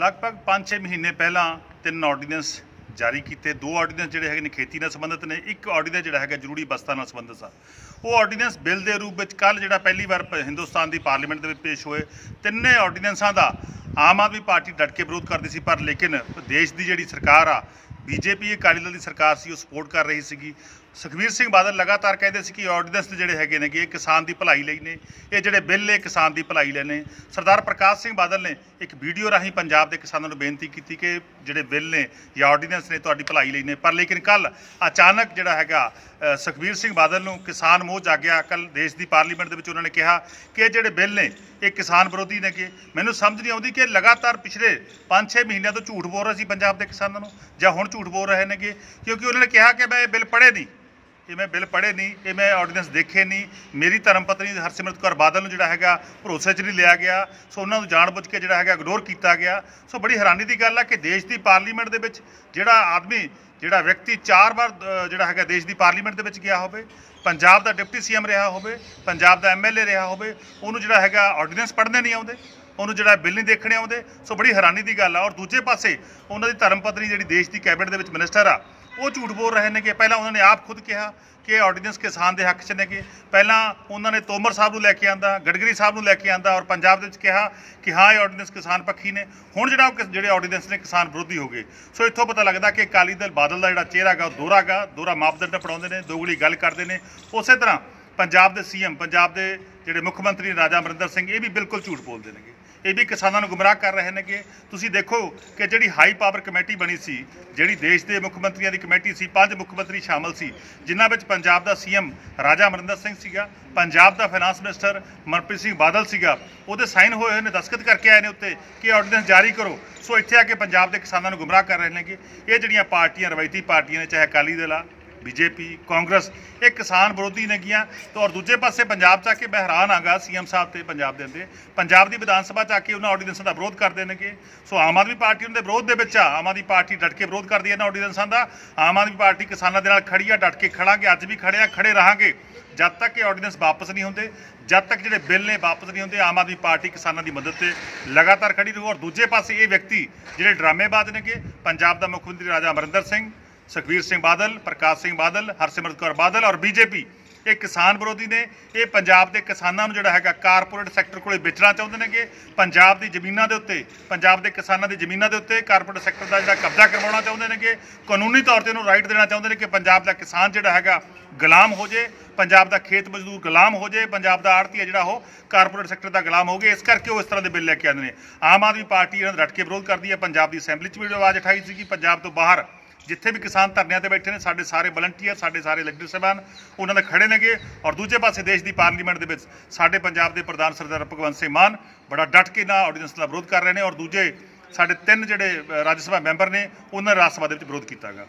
ਲਗਭਗ 5-6 ਮਹੀਨੇ ਪਹਿਲਾਂ ਤਿੰਨ ਆਰਡੀਨੈਂਸ ਜਾਰੀ ਕੀਤੇ। ਦੋ ਆਰਡੀਨੈਂਸ ਜਿਹੜੇ ਹੈਗੇ ਨੇ ਖੇਤੀ ਨਾਲ ਸੰਬੰਧਿਤ ਨੇ, ਇੱਕ ਆਰਡੀਨੈਂਸ ਜਿਹੜਾ ਹੈਗਾ ਜ਼ਰੂਰੀ ਵਸਤਾਂ ਨਾਲ ਸੰਬੰਧਿਤ ਆ। ਉਹ ਆਰਡੀਨੈਂਸ ਬਿੱਲ ਦੇ ਰੂਪ ਵਿੱਚ ਕੱਲ ਜਿਹੜਾ ਪਹਿਲੀ ਵਾਰ ਪ- ਹਿੰਦੁਸਤਾਨ ਦੀ ਪਾਰਲੀਮੈਂਟ ਦੇ ਵਿੱਚ ਪੇਸ਼ ਹੋਏ। ਤਿੰਨੇ ਆਰਡੀਨੈਂਸਾਂ ਦਾ ਆਮ ਆਦਮੀ ਪਾਰਟੀ ਡਟ ਕੇ ਵਿਰੋਧ ਕਰਦੀ ਸੀ, ਪਰ ਲੇਕਿਨ ਦੇਸ਼ ਦੀ ਜਿਹੜੀ ਸਰਕਾਰ ਆ, ਬੀਜੇਪੀ, ਅਕਾਲੀ ਦਲ ਦੀ ਸਰਕਾਰ ਸੀ, ਉਹ ਸਪੋਰਟ ਕਰ ਰਹੀ ਸੀਗੀ। ਸੁਖਬੀਰ ਸਿੰਘ ਬਾਦਲ ਲਗਾਤਾਰ ਕਹਿੰਦੇ ਸੀ ਕਿ ਆਰਡੀਨੈਂਸ ਜਿਹੜੇ ਹੈਗੇ ਨੇਗੇ ਇਹ ਕਿਸਾਨ ਦੀ ਭਲਾਈ ਲਈ ਨੇ ਇਹ ਜਿਹੜੇ ਬਿੱਲ ਨੇ ਕਿਸਾਨ ਦੀ ਭਲਾਈ ਲਈ ਨੇ। ਸਰਦਾਰ ਪ੍ਰਕਾਸ਼ ਸਿੰਘ ਬਾਦਲ ਨੇ ਇੱਕ ਵੀਡੀਓ ਰਾਹੀਂ ਪੰਜਾਬ ਦੇ ਕਿਸਾਨਾਂ ਨੂੰ ਬੇਨਤੀ ਕੀਤੀ ਕਿ ਜਿਹੜੇ ਬਿੱਲ ਨੇ ਜਾਂ ਆਰਡੀਨੈਂਸ ਨੇ ਤੁਹਾਡੀ ਭਲਾਈ ਲਈ ਨੇ। ਪਰ ਲੇਕਿਨ ਕੱਲ ਅਚਾਨਕ ਜਿਹੜਾ ਹੈਗਾ ਅ, ਸੁਖਬੀਰ ਸਿੰਘ ਬਾਦਲ ਨੂੰ ਕਿਸਾਨ ਮੋਹ ਜਾਗਿਆ ਕੱਲ ਦੇਸ਼ ਦੀ ਪਾਰਲੀਮੈਂਟ ਦੇ ਵਿੱਚ ਉਹਨਾਂ ਨੇ ਕਿਹਾ ਕਿ ਇਹ ਜਿਹੜੇ ਬਿੱਲ ਨੇ ਇਹ ਕਿਸਾਨ ਵਿਰੋਧੀ ਨੇ ਕਿ ਮੈਨੂੰ ਸਮਝ ਨਹੀਂ ਆਉਂਦੀ ਕਿ ਲਗਾਤਾਰ ਪਿਛਲੇ 5-6 ਮਹੀਨਿਆਂ ਤੋਂ ਝੂਠ ਬੋਲ ਰਹੇ ਸੀ ਪੰਜਾਬ ਦੇ ਕਿਸਾਨਾਂ ਨੂੰ ਜਾਂ ਹੁਣ ਝੂਠ ਬੋਲ ਰਹੇ ਨੇਗੇ ਕਿਉਂਕਿ ਉਹਨਾਂ ਨੇ ਕਿਹਾ ਕਿ ਮੈਂ ਇਹ ਬਿੱਲ ਪੜ੍ਹੇ ਨਹੀਂ। ਇਹ ਮੈਂ ਬਿੱਲ ਪੜ੍ਹੇ ਨਹੀਂ ਇਹ ਮੈਂ ਆਰਡੀਨੈਂਸ ਦੇਖੇ ਨਹੀਂ, ਮੇਰੀ ਧਰਮ ਪਤਨੀ ਹਰਸਿਮਰਤ ਕੌਰ ਬਾਦਲ ਨੂੰ ਜਿਹੜਾ ਹੈਗਾ ਭਰੋਸੇ 'ਚ ਨਹੀਂ ਲਿਆ ਗਿਆ, ਸੋ ਉਹਨਾਂ ਨੂੰ ਜਾਣਬੁੱਝ ਕੇ ਜਿਹੜਾ ਹੈਗਾ ਇਗਨੋਰ ਕੀਤਾ ਗਿਆ। ਸੋ ਬੜੀ ਹੈਰਾਨੀ ਦੀ ਗੱਲ ਹੈ ਕਿ ਦੇਸ਼ ਦੀ ਪਾਰਲੀਮੈਂਟ ਦੇ ਵਿੱਚ ਜਿਹੜਾ ਆਦਮੀ, ਜਿਹੜਾ ਵਿਅਕਤੀ ਚਾਰ ਵਾਰ ਜਿਹੜਾ ਹੈਗਾ ਦੇਸ਼ ਦੀ ਪਾਰਲੀਮੈਂਟ ਦੇ ਵਿੱਚ ਗਿਆ ਹੋਵੇ, ਪੰਜਾਬ ਦਾ ਡਿਪਟੀ ਸੀਐਮ ਰਿਹਾ ਹੋਵੇ, ਪੰਜਾਬ ਦਾ ਐਮਐਲਏ ਰਿਹਾ ਹੋਵੇ, ਉਹਨੂੰ ਜਿਹੜਾ ਹੈਗਾ ਆਰਡੀਨੈਂਸ ਪੜ੍ਹਨੇ ਨਹੀਂ ਆਉਂਦੇ, ਉਹਨੂੰ ਜਿਹੜਾ ਬਿੱਲ ਨਹੀਂ ਦੇਖਣੇ ਆਉਂਦੇ। ਸੋ ਬੜੀ ਹੈਰਾਨੀ ਦੀ ਗੱਲ ਆ। ਔਰ ਦੂਜੇ ਪਾਸੇ ਉਹਨਾਂ ਦੀ ਧਰਮ ਪਤਨੀ ਜਿਹੜੀ ਦੇਸ਼ ਦੀ ਕੈਬਨਿਟ ਦੇ ਵਿੱਚ ਮਿਨਿਸਟਰ ਆ ਉਹ ਝੂਠ ਬੋਲ ਰਹੇ ਨੇ ਕਿ ਪਹਿਲਾਂ ਉਹਨਾਂ ਨੇ ਆਪ ਖੁਦ ਕਿਹਾ ਕਿ ਇਹ ਆਰਡੀਨੈਂਸ ਕਿਸਾਨ ਦੇ ਹੱਕ 'ਚ ਨੇਗੇ। ਪਹਿਲਾਂ ਉਹਨਾਂ ਨੇ ਤੋਮਰ ਸਾਹਿਬ ਨੂੰ ਲੈ ਕੇ ਆਂਦਾ ਗਡਕਰੀ ਸਾਹਿਬ ਨੂੰ ਲੈ ਕੇ ਆਂਦਾ ਔਰ ਪੰਜਾਬ ਦੇ ਵਿੱਚ ਕਿਹਾ ਕਿ ਹਾਂ, ਇਹ ਆਰਡੀਨੈਂਸ ਕਿਸਾਨ ਪੱਖੀ ਨੇ। ਹੁਣ ਜਿਹੜਾ ਉਹ ਜਿਹੜੇ ਆਰਡੀਨੈਂਸ ਨੇ ਕਿਸਾਨ ਵਿਰੋਧੀ ਹੋ ਗਏ। ਸੋ ਇੱਥੋਂ ਪਤਾ ਲੱਗਦਾ ਕਿ ਅਕਾਲੀ ਦਲ ਬਾਦਲ ਦਾ ਜਿਹੜਾ ਚਿਹਰਾ ਗਾ ਉਹ ਦੋਹਰਾ ਗਾ ਦੋਹਰਾ ਮਾਪਦੰਡ ਅਪਣਾਉਂਦੇ ਨੇ, ਦੋਗਲੀ ਗੱਲ ਕਰਦੇ ਨੇ। ਉਸੇ ਤਰ੍ਹਾਂ ਪੰਜਾਬ ਦੇ ਸੀਐਮ, ਪੰਜਾਬ ਦੇ ਜਿਹੜੇ ਮੁੱਖ ਮੰਤਰੀ ਰਾਜਾ ਅਮਰਿੰਦਰ ਸਿੰਘ, ਇਹ ਵੀ ਬਿਲਕੁਲ ਝੂਠ ਬੋਲਦੇ ਨੇਗੇ। ਇਹ ਵੀ ਕਿਸਾਨਾਂ ਨੂੰ ਗੁੰਮਰਾਹ ਕਰ ਰਹੇ ਨੇਗੇ। ਤੁਸੀਂ ਦੇਖੋ ਕਿ ਜਿਹੜੀ ਹਾਈ ਪਾਵਰ ਕਮੇਟੀ ਬਣੀ ਸੀ, ਜਿਹੜੀ ਦੇਸ਼ ਦੇ ਮੁੱਖ ਮੰਤਰੀਆਂ ਦੀ ਕਮੇਟੀ ਸੀ, ਪੰਜ ਮੁੱਖ ਮੰਤਰੀ ਸ਼ਾਮਲ ਸੀ, ਜਿਨ੍ਹਾਂ ਵਿੱਚ ਪੰਜਾਬ ਦਾ ਸੀਐਮ ਰਾਜਾ ਅਮਰਿੰਦਰ ਸਿੰਘ ਸੀਗਾ, ਪੰਜਾਬ ਦਾ ਫਾਈਨਾਂਸ ਮਿਨਿਸਟਰ ਮਨਪ੍ਰੀਤ ਸਿੰਘ ਬਾਦਲ ਸੀਗਾ। ਉਹਦੇ ਸਾਈਨ ਹੋਏ ਹੋਏ ਨੇ ਦਸਖਤ ਕਰਕੇ ਆਏ ਨੇ ਉੱਤੇ ਕਿ ਆਰਡੀਨੈਂਸ ਜਾਰੀ ਕਰੋ। ਸੋ ਇੱਥੇ ਆ ਕੇ ਪੰਜਾਬ ਦੇ ਕਿਸਾਨਾਂ ਨੂੰ ਗੁੰਮਰਾਹ ਕਰ ਰਹੇ ਨੇਗੇ। ਇਹ ਜਿਹੜੀਆਂ ਪਾਰਟੀਆਂ, ਰਵਾਇਤੀ ਪਾਰਟੀਆਂ ਨੇ, ਚਾਹੇ ਅਕਾਲੀ ਦਲ ਆ ਬੀਜੇਪੀ, ਕਾਂਗਰਸ, ਇਹ ਕਿਸਾਨ ਵਿਰੋਧੀ ਨੇਗੀਆਂ ਤੇ ਔਰ ਦੂਜੇ ਪਾਸੇ ਪੰਜਾਬ ਚ ਆ ਕੇ ਮੈਂ ਹੈਰਾਨ ਆਗਾ ਸੀਐਮ ਸਾਹਿਬ ਤੇ ਪੰਜਾਬ ਦੇ ਅੰਦੇ ਪੰਜਾਬ ਦੀ ਵਿਧਾਨ ਸਭਾ ਚ ਆ ਕੇ ਉਹਨਾਂ ਆਰਡੀਨੈਂਸਾਂ ਦਾ ਵਿਰੋਧ ਕਰਦੇ ਨੇਗੇ। ਸੋ ਆਮ ਆਦਮੀ ਪਾਰਟੀ ਉਹਨਾਂ ਦੇ ਵਿਰੋਧ ਦੇ ਵਿੱਚ ਆ। ਆਮ ਆਦਮੀ ਪਾਰਟੀ ਡਟ ਕੇ ਵਿਰੋਧ ਕਰਦੀ ਹੈ ਇਹਨਾਂ ਆਰਡੀਨੈਂਸਾਂ ਦਾ। ਆਮ ਆਦਮੀ ਪਾਰਟੀ ਕਿਸਾਨਾਂ ਦੇ ਨਾਲ ਖੜੀ ਆ, ਡਟ ਕੇ ਖੜਾਂਗੇ। ਅੱਜ ਵੀ ਖੜੇ ਆ, ਖੜੇ ਰਹਾਂਗੇ। ਜਦ ਤੱਕ ਇਹ ਆਰਡੀਨੈਂਸ ਵਾਪਸ ਨਹੀਂ ਹੁੰਦੇ, ਜਦ ਤੱਕ ਜਿਹੜੇ ਬਿੱਲ ਨੇ ਵਾਪਸ ਨਹੀਂ ਹੁੰਦੇ, ਆਮ ਆਦਮੀ ਪਾਰਟੀ ਕਿਸਾਨਾਂ ਦੀ ਮਦਦ ਤੇ ਲਗਾਤਾਰ ਖੜੀ ਰਹੂ। ਔਰ ਦੂਜੇ ਪਾਸੇ ਇਹ ਵਿਅਕਤੀ ਜਿਹੜੇ ਡਰਾਮੇਬਾਜ਼ ਨੇਗੇ, ਪੰਜਾਬ ਦਾ ਮੁੱਖ ਮੰਤਰੀ ਰਾਜਾ ਅਮਰਿੰਦਰ ਸਿੰਘ ਸੁਖਬੀਰ ਸਿੰਘ ਬਾਦਲ, ਪ੍ਰਕਾਸ਼ ਸਿੰਘ ਬਾਦਲ, ਹਰਸਿਮਰਤ ਕੌਰ ਬਾਦਲ ਔਰ ਬੀਜੇਪੀ। ਇਹ ਕਿਸਾਨ ਵਿਰੋਧੀ ਨੇ, ਇਹ ਪੰਜਾਬ ਦੇ ਕਿਸਾਨਾਂ ਨੂੰ ਜਿਹੜਾ ਹੈਗਾ ਕਾਰਪੋਰੇਟ ਸੈਕਟਰ ਕੋਲੇ ਵੇਚਣਾ ਚਾਹੁੰਦੇ ਨੇਗੇ। ਪੰਜਾਬ ਦੀ ਜ਼ਮੀਨਾਂ ਦੇ ਉੱਤੇ, ਪੰਜਾਬ ਦੇ ਕਿਸਾਨਾਂ ਦੀ ਜ਼ਮੀਨਾਂ ਦੇ ਉੱਤੇ ਕਾਰਪੋਰੇਟ ਸੈਕਟਰ ਦਾ ਜਿਹੜਾ ਕਬਜ਼ਾ ਕਰਵਾਉਣਾ ਚਾਹੁੰਦੇ ਨੇਗੇ। ਕਾਨੂੰਨੀ ਤੌਰ ਤੇ ਉਹਨੂੰ ਰਾਈਟ ਦੇਣਾ ਚਾਹੁੰਦੇ ਨੇ ਕਿ ਪੰਜਾਬ ਦਾ ਕਿਸਾਨ ਜਿਹੜਾ ਹੈਗਾ ਗੁਲਾਮ ਹੋ ਜੇ, ਪੰਜਾਬ ਦਾ ਖੇਤ ਮਜ਼ਦੂਰ ਗੁਲਾਮ ਹੋ ਜੇ, ਪੰਜਾਬ ਦਾ ਆੜਤੀ ਜਿਹੜਾ ਉਹ ਕਾਰਪੋਰੇਟ ਸੈਕਟਰ ਦਾ ਗੁਲਾਮ ਹੋ ਗਏ। ਇਸ ਕਰਕੇ ਉਹ ਇਸ ਤਰ੍ਹਾਂ ਦੇ ਬਿੱਲ ਲੈ ਕੇ ਆਉਂਦੇ ਨੇ। ਆਮ ਆਦਮੀ ਪਾਰਟੀ ਇਹਨਾਂ ਦਾ ਡਟ ਕੇ ਵਿਰੋਧ ਕਰਦੀ ਹੈ। ਪੰਜਾਬ ਦੀ ਅਸੈਂਬਲੀ 'ਚ ਵੀ ਆਵਾਜ਼ ਉਠਾਈ ਸੀ ਕਿ ਪੰਜਾਬ ਤੋਂ ਬਾਹਰ ਜਿੱਥੇ ਵੀ ਕਿਸਾਨ ਧਰਨਿਆਂ ਤੇ ਬੈਠੇ ਨੇ, ਸਾਡੇ ਸਾਰੇ ਵਲੰਟੀਅਰ ਸਾਡੇ ਸਾਰੇ ਇਲੈਕਟਡ ਸਭਾਨ ਉਹਨਾਂ ਦੇ ਖੜੇ ਨੇਗੇ ਔਰ ਦੂਜੇ ਪਾਸੇ ਦੇਸ਼ ਦੀ ਪਾਰਲੀਮੈਂਟ ਦੇ ਵਿੱਚ ਸਾਡੇ ਪੰਜਾਬ ਦੇ ਪ੍ਰਧਾਨ ਸਰਦਾਰ ਭਗਵੰਤ ਸਿੰਘ ਮਾਨ ਬੜਾ ਡਟ ਕੇ ਨਾ ਆਰਡੀਨੈਂਸ ਦਾ ਵਿਰੋਧ ਕਰ ਰਹੇ ਨੇ ਔਰ ਦੂਜੇ ਸਾਡੇ ਤਿੰਨ ਜਿਹੜੇ ਰਾਜ ਸਭਾ ਮੈਂਬਰ ਨੇ, ਉਹਨਾਂ ਨੇ ਰਾਜ ਸਭਾ ਦੇ ਵਿੱਚ ਵਿਰੋਧ ਕੀਤਾਗਾ